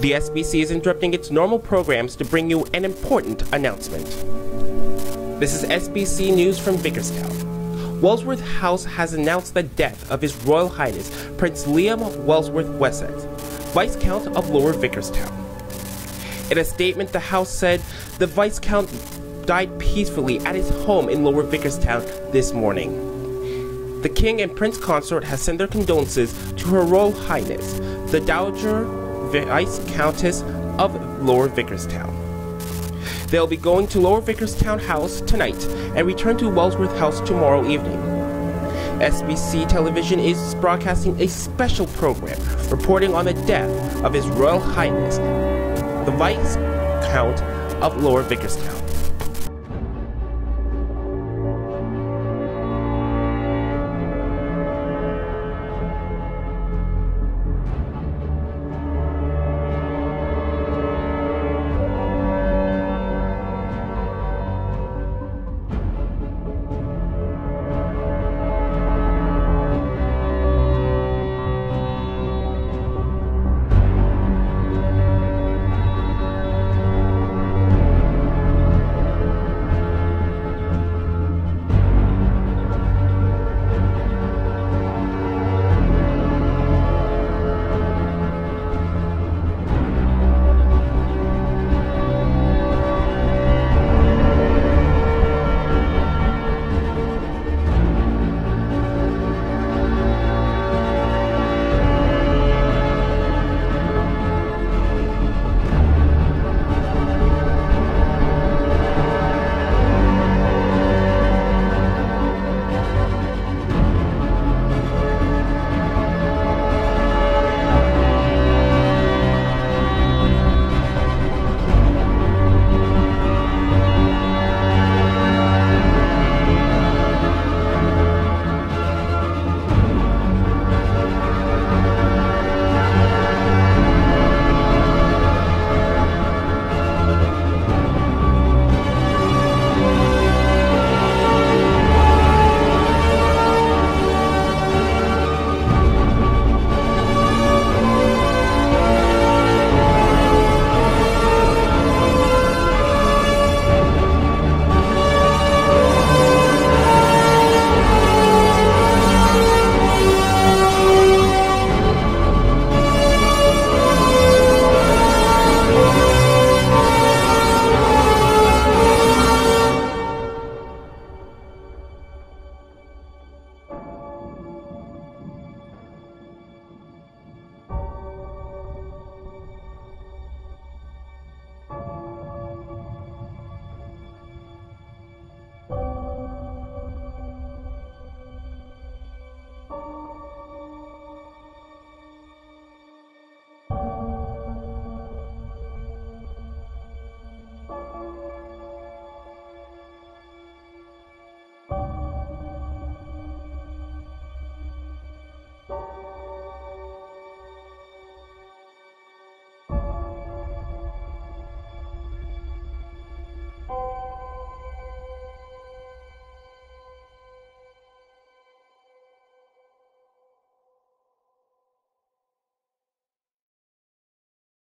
The SBC is interrupting its normal programs to bring you an important announcement. This is SBC News from Vickerstown. Wellsworth House has announced the death of His Royal Highness Prince Liam Wellsworth Wessex, Viscount of Lower Vickerstown. In a statement, the House said the Viscount died peacefully at his home in Lower Vickerstown this morning. The King and Prince Consort have sent their condolences to Her Royal Highness, the Dowager Viscountess of Lower Vickerstown. They'll be going to Lower Vickerstown House tonight and return to Wellsworth House tomorrow evening. SBC Television is broadcasting a special program reporting on the death of His Royal Highness, the Viscount of Lower Vickerstown.